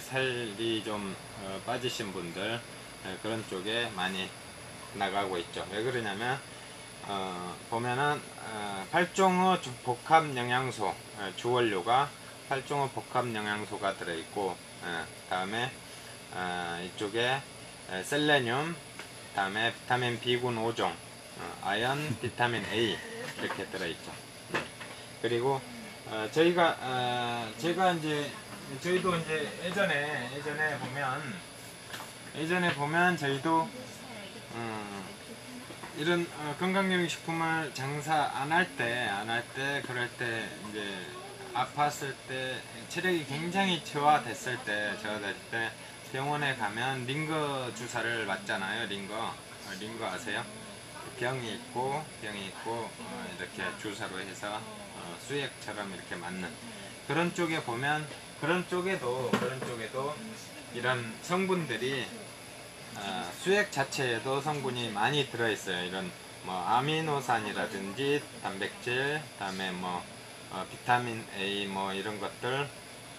살이 좀 어, 빠지신 분들 예, 그런 쪽에 많이 나가고 있죠. 왜 그러냐면 어, 보면은 어, 팔종의 주- 복합 영양소 예, 주원료가 팔종의 복합 영양소가 들어있고 예, 다음에 어, 이쪽에 에, 셀레늄 다음에 비타민 B군 5종 어, 아연 비타민 A 이렇게 들어있죠. 그리고 어, 저희가 어, 제가 이제 저희도 이제 예전에 예전에 보면 예전에 보면 저희도 음, 이런 어, 건강용식 식품을 장사 안 할 때 안 할 때 그럴 때 이제 아팠을 때 체력이 굉장히 저하됐을 때 저하될 때 병원에 가면 링거 주사를 맞잖아요 링거 어, 링거 아세요? 병이 있고 병이 있고 어, 이렇게 주사로 해서 어, 수액처럼 이렇게 맞는 그런 쪽에 보면 그런 쪽에도 그런 쪽에도 이런 성분들이 어, 수액 자체에도 성분이 많이 들어있어요. 이런 뭐 아미노산이라든지 단백질, 다음에 뭐 어, 비타민 A 뭐 이런 것들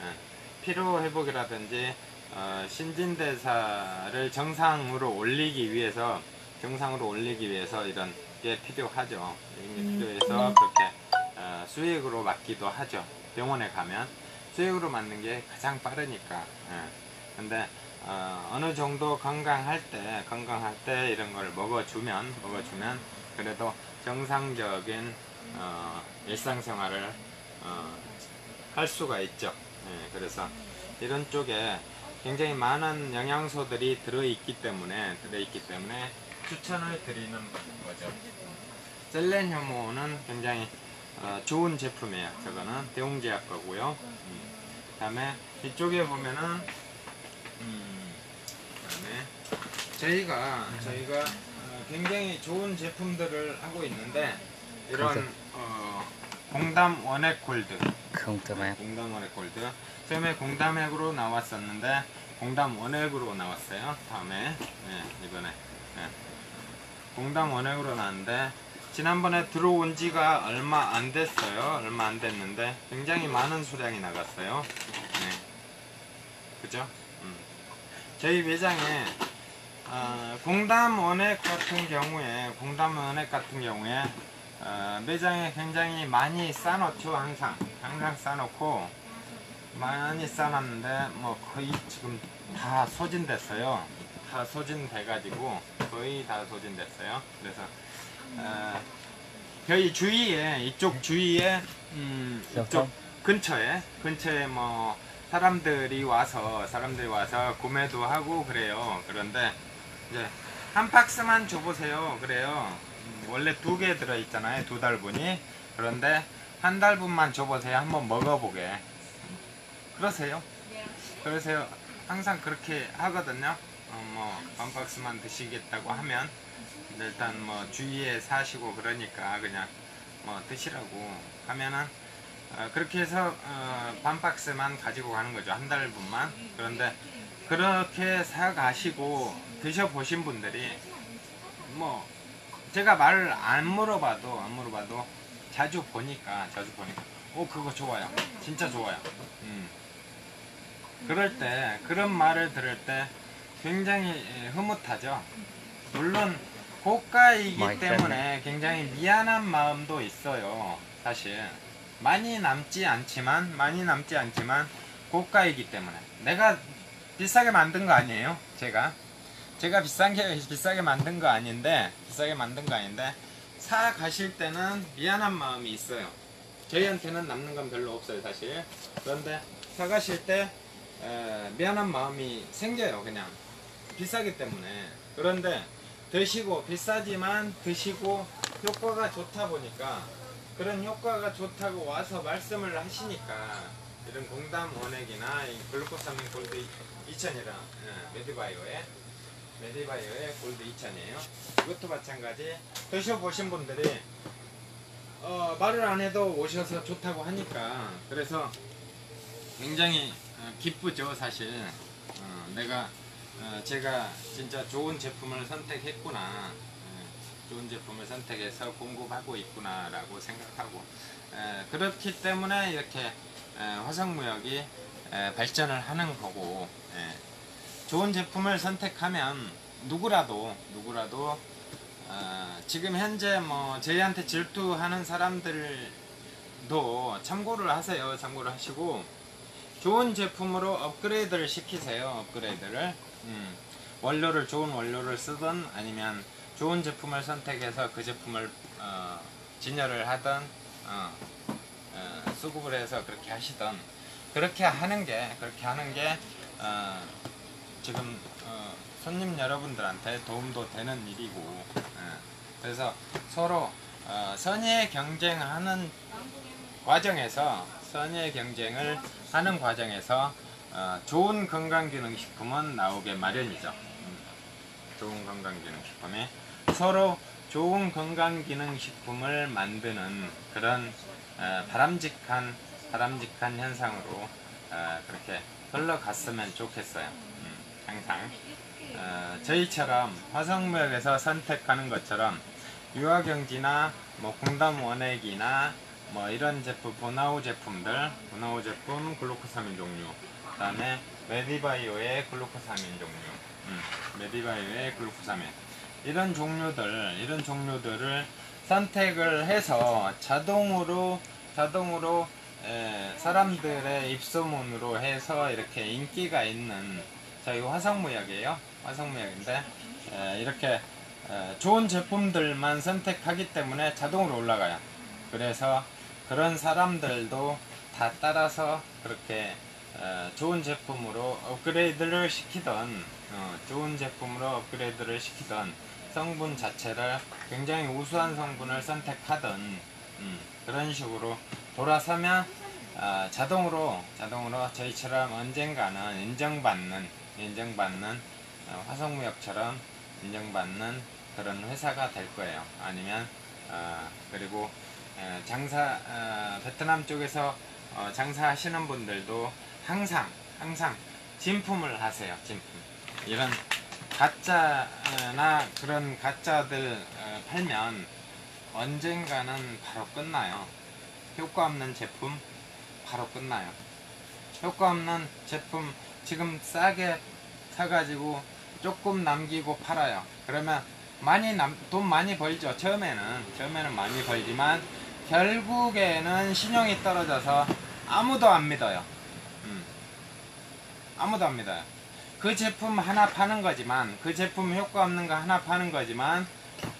예, 피로 회복이라든지 어, 신진대사를 정상으로 올리기 위해서 정상으로 올리기 위해서 이런 게 필요하죠. 이게 필요해서 그렇게 어, 수액으로 맞기도 하죠. 병원에 가면 수액으로 맞는 게 가장 빠르니까. 예. 근데 어, 어느 정도 건강할 때 건강할 때 이런 걸 먹어주면 먹어주면 그래도 정상적인 어, 일상생활을 어, 할 수가 있죠. 예, 그래서 이런 쪽에 굉장히 많은 영양소들이 들어있기 때문에 들어있기 때문에 추천을 드리는 거죠. 셀렌 효모는 굉장히 어, 좋은 제품이에요. 저거는 대웅제약 거고요. 음. 그 다음에 이쪽에 보면은 음, 그다음에 저희가 저희가 어, 굉장히 좋은 제품들을 하고 있는데 이런 어, 공담 원액 골드 áp 공담 원액 골드 처음에 공담액으로 나왔었는데 공담 원액으로 나왔어요 다음에 네, 이번에 네. 공담 원액으로 나왔는데 지난번에 들어온 지가 얼마 안 됐어요. 얼마 안 됐는데 굉장히 많은 수량이 나갔어요. 네. 그죠? 음. 저희 매장에 어, 공담 원액 같은 경우에 공담 원액 같은 경우에 어, 매장에 굉장히 많이 싸놓죠 항상. 항상 싸놓고 많이 싸놨는데 뭐 거의 지금 다 소진됐어요. 다 소진돼 가지고 거의 다 소진됐어요. 그래서 어, 저희 주위에 이쪽 주위에 음, 이쪽 근처에 근처에 뭐 사람들이 와서 사람들이 와서 구매도 하고 그래요. 그런데 이제 한 박스만 줘보세요. 그래요. 음, 원래 두 개 들어있잖아요. 두 달분이. 그런데 한 달분만 줘보세요. 한번 먹어보게. 그러세요? 그러세요. 항상 그렇게 하거든요. 어, 뭐한 박스만 드시겠다고 하면 일단 뭐 주위에 사시고 그러니까 그냥 뭐 드시라고 하면은 어, 그렇게 해서 어, 반 박스만 가지고 가는 거죠. 한 달분만. 그런데 그렇게 사 가시고 드셔 보신 분들이 뭐 제가 말을 안 물어봐도 안 물어봐도 자주 보니까 자주 보니까 오 그거 좋아요. 진짜 좋아요. 음. 그럴 때 그런 말을 들을 때 굉장히 예, 흐뭇하죠. 물론 고가이기 때문에 굉장히 미안한 마음도 있어요 사실. 많이 남지 않지만 많이 남지 않지만 고가이기 때문에. 내가 비싸게 만든 거 아니에요 제가. 제가 비싼 게 비싸게 만든 거 아닌데 비싸게 만든 거 아닌데 사 가실 때는 미안한 마음이 있어요. 저희한테는 남는 건 별로 없어요 사실. 그런데 사 가실 때 에, 미안한 마음이 생겨요 그냥. 비싸기 때문에. 그런데 드시고 비싸지만 드시고 효과가 좋다 보니까 그런 효과가 좋다고 와서 말씀을 하시니까 이런 공담 원액이나 이 글루코사민 골드 2000이랑 예, 메디바이오의 메디바이오의 골드 2000이에요. 이것도 마찬가지 드셔보신 분들이 어, 말을 안 해도 오셔서 좋다고 하니까 그래서 굉장히 어, 기쁘죠 사실 어, 내가 어, 제가 진짜 좋은 제품을 선택했구나 예, 좋은 제품을 선택해서 공급하고 있구나 라고 생각하고 에, 그렇기 때문에 이렇게 에, 화성무역이 에, 발전을 하는 거고 예. 좋은 제품을 선택하면 누구라도 누구라도 어, 지금 현재 뭐 저희한테 질투하는 사람들도 참고를 하세요. 참고를 하시고 좋은 제품으로 업그레이드를 시키세요. 업그레이드를 음, 원료를 좋은 원료를 쓰든 아니면 좋은 제품을 선택해서 그 제품을 어, 진열을 하든 어, 어, 수급을 해서 그렇게 하시든 그렇게 하는 게 그렇게 하는 게 어, 지금 어, 손님 여러분들한테 도움도 되는 일이고 예. 그래서 서로 어, 선의 경쟁하는 과정에서 선의 경쟁을 하는 과정에서 어, 좋은 건강기능식품은 나오게 마련이죠. 음, 좋은 건강기능식품이 서로 좋은 건강기능식품을 만드는 그런 어, 바람직한 바람직한 현상으로 어, 그렇게 흘러갔으면 좋겠어요. 음, 항상 어, 저희처럼 화성무역에서 선택하는 것처럼 유화경지나 뭐 공담 원액이나 뭐 이런 제품 보나우 제품들. 보나우 제품 글루코사민 종류. 그 다음에 메디바이오의 글루코사민 종류. 음, 메디바이오의 글루코사민. 이런 종류들 이런 종류들을 선택을 해서 자동으로 자동으로 에, 사람들의 입소문으로 해서 이렇게 인기가 있는 저희 화성무역이에요. 화성무역인데 에, 이렇게 에, 좋은 제품들만 선택하기 때문에 자동으로 올라가요. 그래서 그런 사람들도 다 따라서 그렇게 어, 좋은 제품으로 업그레이드를 시키던 어, 좋은 제품으로 업그레이드를 시키던 성분 자체를 굉장히 우수한 성분을 선택하던 음, 그런 식으로 돌아서면 어, 자동으로 자동으로 저희처럼 언젠가는 인정받는 인정받는 어, 화성무역처럼 인정받는 그런 회사가 될 거예요. 아니면 어, 그리고 에, 장사 어, 베트남 쪽에서 어, 장사하시는 분들도 항상 항상 진품을 하세요. 진품 이런 가짜나 그런 가짜들 어, 팔면 언젠가는 바로 끝나요. 효과 없는 제품 바로 끝나요. 효과 없는 제품 지금 싸게 사가지고 조금 남기고 팔아요. 그러면 많이 남, 돈 많이 벌죠. 처음에는 처음에는 많이 벌지만 결국에는 신용이 떨어져서 아무도 안 믿어요. 음. 아무도 안 믿어요. 그 제품 하나 파는 거지만 그 제품 효과 없는 거 하나 파는 거지만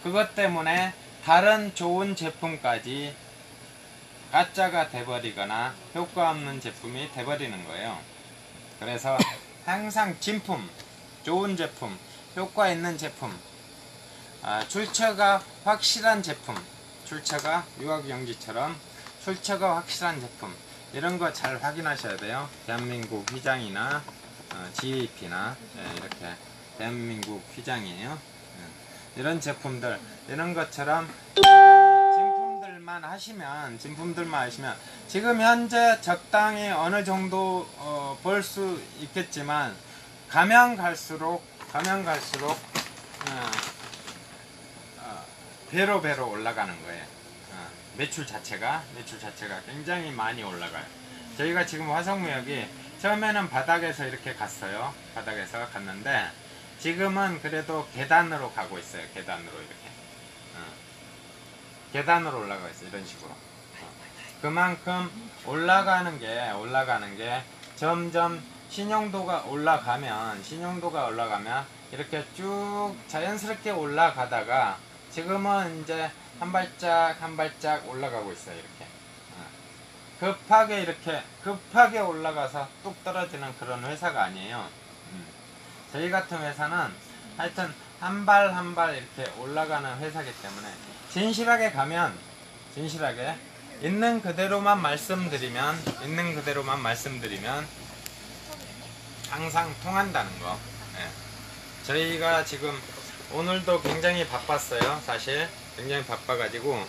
그것 때문에 다른 좋은 제품까지 가짜가 돼버리거나 효과 없는 제품이 돼버리는 거예요. 그래서 항상 진품, 좋은 제품, 효과 있는 제품, 아, 출처가 확실한 제품, 출처가 유학연기처럼 출처가 확실한 제품 이런 거 잘 확인하셔야 돼요. 대한민국 휘장이나 어, GAP나 예, 이렇게 대한민국 휘장이에요. 예. 이런 제품들 이런 것처럼 진품들만 하시면 진품들만 하시면 지금 현재 적당히 어느 정도 어, 벌 수 있겠지만 가면 갈수록 가면 갈수록 어, 어, 배로 배로 올라가는 거예요. 어, 매출 자체가 매출 자체가 굉장히 많이 올라가요. 저희가 지금 화성무역이 처음에는 바닥에서 이렇게 갔어요. 바닥에서 갔는데 지금은 그래도 계단으로 가고 있어요. 계단으로 이렇게. 어. 계단으로 올라가고 있어요. 이런 식으로. 어. 그만큼 올라가는 게 올라가는 게 점점 신용도가 올라가면 신용도가 올라가면 이렇게 쭉 자연스럽게 올라가다가 지금은 이제 한 발짝 한 발짝 올라가고 있어요. 이렇게. 급하게 이렇게 급하게 올라가서 뚝 떨어지는 그런 회사가 아니에요. 음. 저희 같은 회사는 하여튼 한 발 한 발 이렇게 올라가는 회사기 때문에 진실하게 가면 진실하게 있는 그대로만 말씀드리면 있는 그대로만 말씀드리면 항상 통한다는 거. 예. 저희가 지금 오늘도 굉장히 바빴어요. 사실 굉장히 바빠가지고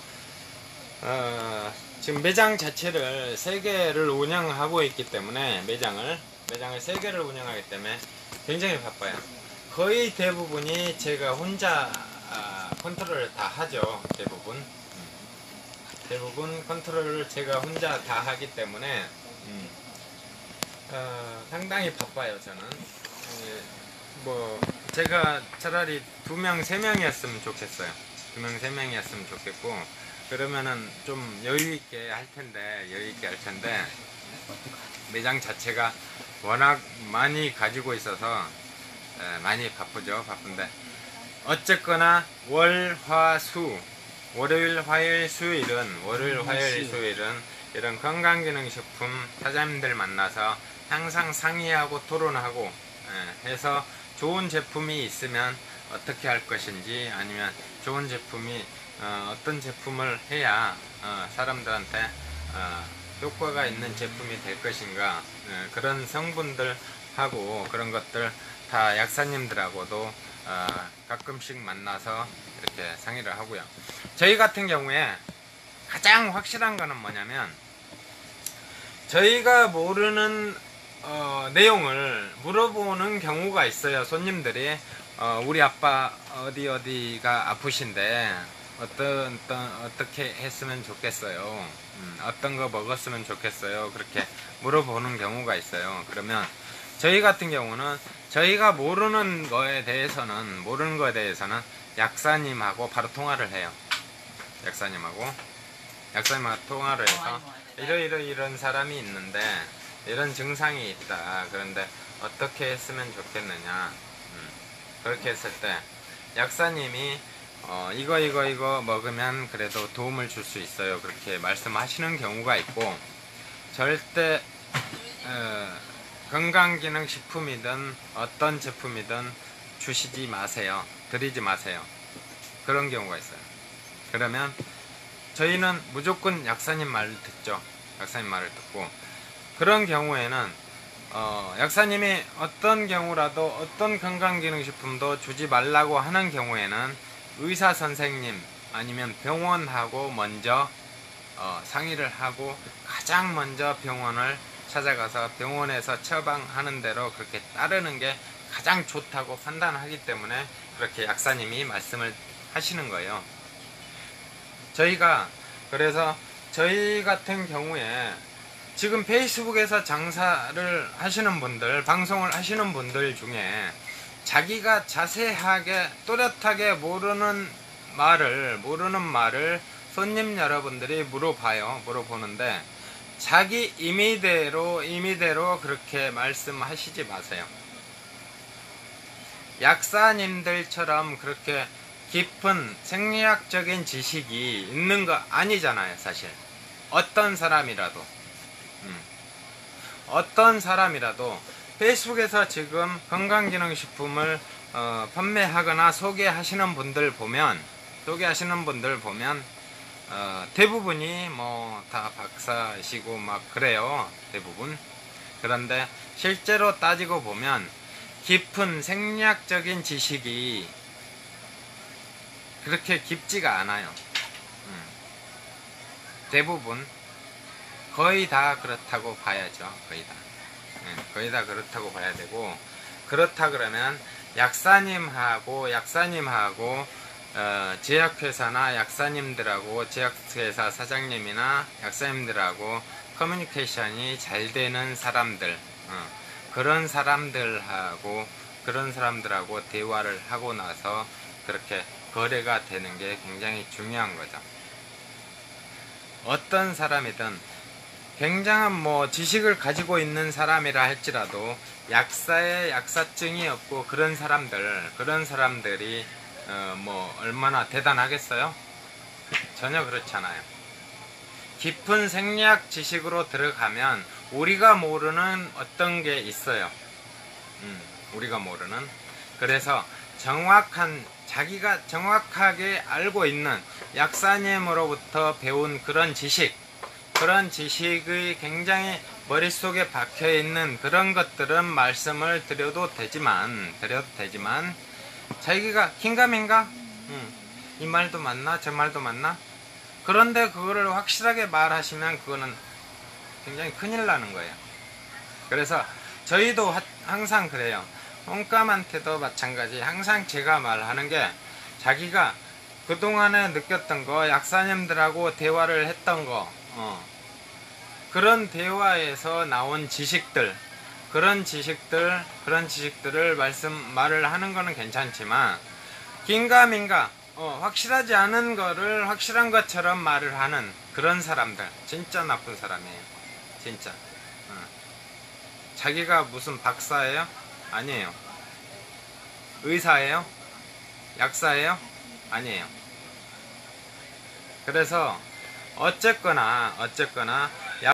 어, 지금 매장 자체를 세 개를 운영하고 있기 때문에 매장을 매장을 세 개를 운영하기 때문에 굉장히 바빠요. 거의 대부분이 제가 혼자 아, 컨트롤을 다 하죠. 대부분 음. 대부분 컨트롤을 제가 혼자 다 하기 때문에 음. 어, 상당히 바빠요 저는. 예, 뭐 제가 차라리 두 명, 세 명이었으면 좋겠어요. 두 명, 세 명이었으면 좋겠고 그러면은 좀 여유 있게 할 텐데 여유 있게 할 텐데 매장 자체가 워낙 많이 가지고 있어서 에, 많이 바쁘죠. 바쁜데 어쨌거나 월, 화, 수 월요일, 화요일, 수요일은 월요일, 화요일, 수요일은 이런 건강기능식품 사장님들 만나서 항상 상의하고 토론하고 에, 해서 좋은 제품이 있으면 어떻게 할 것인지 아니면 좋은 제품이 어, 떤 제품을 해야 어, 사람들한테 어, 효과가 있는 제품이 될 것인가 예, 그런 성분들하고 그런 것들 다 약사님들하고도 어, 가끔씩 만나서 이렇게 상의를 하고요. 저희 같은 경우에 가장 확실한 거는 뭐냐면 저희가 모르는 어, 내용을 물어보는 경우가 있어요. 손님들이 어, 우리 아빠 어디 어디가 아프신데 어떤, 어떤 어떻게 했으면 좋겠어요. 음, 어떤 거 먹었으면 좋겠어요. 그렇게 물어보는 경우가 있어요. 그러면 저희 같은 경우는 저희가 모르는 거에 대해서는 모르는 거에 대해서는 약사님하고 바로 통화를 해요. 약사님하고 약사님하고 통화를 해서 이러 이러 이런 사람이 있는데 이런 증상이 있다. 그런데 어떻게 했으면 좋겠느냐. 음, 그렇게 했을 때 약사님이 어, 이거 이거 이거 먹으면 그래도 도움을 줄 수 있어요. 그렇게 말씀하시는 경우가 있고 절대 어, 건강기능식품이든 어떤 제품이든 주시지 마세요. 드리지 마세요. 그런 경우가 있어요. 그러면 저희는 무조건 약사님 말을 듣죠. 약사님 말을 듣고 그런 경우에는 어, 약사님이 어떤 경우라도 어떤 건강기능식품도 주지 말라고 하는 경우에는 의사 선생님 아니면 병원하고 먼저 어, 상의를 하고 가장 먼저 병원을 찾아가서 병원에서 처방하는 대로 그렇게 따르는 게 가장 좋다고 판단하기 때문에 그렇게 약사님이 말씀을 하시는 거예요. 저희가 그래서 저희 같은 경우에 지금 페이스북에서 장사를 하시는 분들, 방송을 하시는 분들 중에 자기가 자세하게 또렷하게 모르는 말을 모르는 말을 손님 여러분들이 물어봐요. 물어보는데 자기 임의대로 임의대로 그렇게 말씀하시지 마세요. 약사님들처럼 그렇게 깊은 생리학적인 지식이 있는 거 아니잖아요, 사실. 어떤 사람이라도. 음. 어떤 사람이라도 페이스북에서 지금 건강기능식품을 어, 판매하거나 소개하시는 분들 보면, 소개하시는 분들 보면, 어, 대부분이 뭐 다 박사시고 막 그래요. 대부분. 그런데 실제로 따지고 보면 깊은 생리학적인 지식이 그렇게 깊지가 않아요. 음. 대부분 거의 다 그렇다고 봐야죠. 거의 다. 네, 거의 다 그렇다고 봐야 되고 그렇다 그러면 약사님하고 약사님하고 어, 제약회사나 약사님들하고 제약회사 사장님이나 약사님들하고 커뮤니케이션이 잘 되는 사람들 어, 그런 사람들하고 그런 사람들하고 대화를 하고 나서 그렇게 거래가 되는 게 굉장히 중요한 거죠. 어떤 사람이든 굉장한 뭐 지식을 가지고 있는 사람이라 할지라도 약사에 약사증이 없고 그런 사람들 그런 사람들이 어, 뭐 얼마나 대단하겠어요? 전혀 그렇지 않아요. 깊은 생리학 지식으로 들어가면 우리가 모르는 어떤 게 있어요. 음, 우리가 모르는. 그래서 정확한 자기가 정확하게 알고 있는 약사님으로부터 배운 그런 지식, 그런 지식의 굉장히 머릿속에 박혀 있는 그런 것들은 말씀을 드려도 되지만, 드려도 되지만, 자기가 긴가민가? 응. 이 말도 맞나? 저 말도 맞나? 그런데 그거를 확실하게 말하시면 그거는 굉장히 큰일 나는 거예요. 그래서 저희도 항상 그래요. hom감한테도 마찬가지. 항상 제가 말하는 게 자기가 그동안에 느꼈던 거, 약사님들하고 대화를 했던 거, 어. 그런 대화에서 나온 지식들, 그런 지식들 그런 지식들을 말씀 말을 하는 거는 괜찮지만 긴가민가 어, 확실하지 않은 거를 확실한 것처럼 말을 하는 그런 사람들 진짜 나쁜 사람이에요 진짜 어. 자기가 무슨 박사예요? 아니에요 의사예요? 약사예요? 아니에요 그래서 어쨌거나 어쨌거나